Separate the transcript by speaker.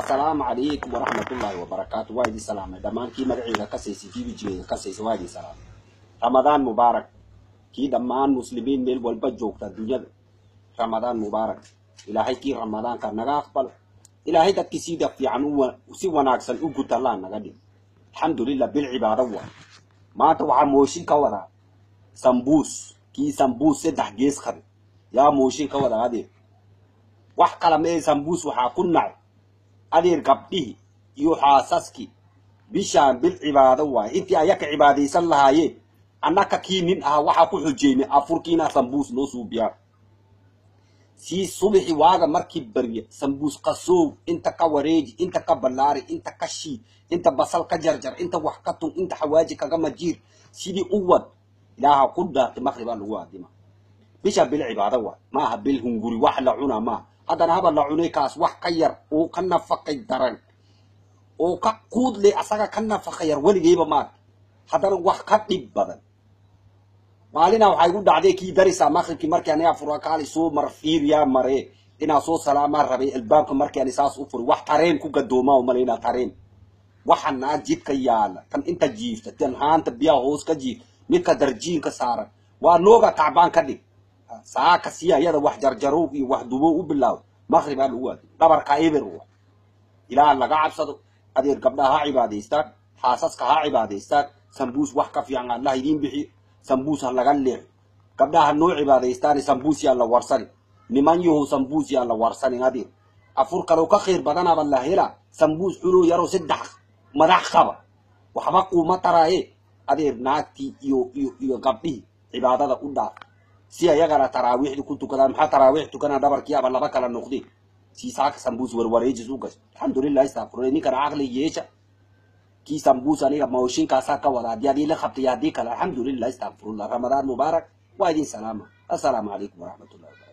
Speaker 1: assalaamu calaykum waraxmatullaahi wabarakaatu waa idin salaamay dhammaan kii magaceyga kasaysay kii wijigeega kasaysay waa idin salaamay ramadaan mubaarak kii dhammaan muslimiin meel walba joogta adduunyada ramadaan mubaarak ilaahay kii ramadaanka naga aqbal ilaahay dadkii sida fiican si wanaagsan u guta naga dhig. Alxamdulilah bil cibaado waa maanta waxaa mooshin ka wadaa sambuus. Kii sambuus saddex gees qabe yaa mooshin ka wadaa adeer wax kala mee sambuus waxaa ku nacay adeer gabdhihii iyo xaasaskii bishaan bil cibaado waaye intii ayaka cibaadaysan lahaayeen annaka kii nin aha waxaa ku xujeynay afurkiina sambuus loo suubiyaa sii subixi waaga markii barye sambuus qasoow inta ka wareeji inta ka ballaari inta ka shiid inta basal ka jarjar inta wax ka tun inta xawaaji kaga majiir sidii u wad ilaaha ku dhaartay maqribaa lagu aadima. Bisha bil cibaado waa ma bil hunguri wax la cuna maaha haddana haba la cunay kaas wax ka yar oo ka nafaqay daran. Oo ka quudle asaga ka nafaqa yar weligeyba maarka haddana wax ka dhib badan. Maalina waxay igu dhacday kii darisaa maqribkii markii aniga furakaali soo mar fiiriyaa maree inaa soo salaamaa rabay albaabka markii ani saas u furi wax tareen ku gadoomaa u malaynaa tareen. Waxa naa jidka yaalla tan inta jiifta tan haanta biyaha hoos ka jiifta midka darjiinka saaran. Waa nooga tacbaan ka dhig saaka si ayada wax jarjarow iyo wax dubow u bilaawd maqribaa lagu aaday dhabarka eber wa ilaa laga cabsado adeer gabdhaha ha cibaadaystaan xaasaska ha cibaadaystaan sambuus wax ka fiican allah idiin bixiyo sambuus ha laga leexo gabdhaha ha noo cibaadaystaan sambuus yaa la warsani niman yahow sambuus yaa la warsanin adeer. Afur kaloo ka khayr badanaba la hela sambuus xuloo yaroo saddex madax qaba. Waxba kuuma taraaye. Adeer naagtii iyo iyo iyo gabdhihii cibaadada u dhaaf سيا يقرأ تراويح دي كنتو كذا محا تراويح تو كنا دبر كيا بالله بكلا نقدي سي ساك سمبوس ور وري جزوكس الحمد لله استغفر الله نكر عقلي ييشا كي سمبوس اني ماوشين كاسا كا ولا دي دي لخبت يا دي كلا الحمد لله استغفر الله رمضان مبارك وعيد سلامه السلام عليكم ورحمه الله وبركاته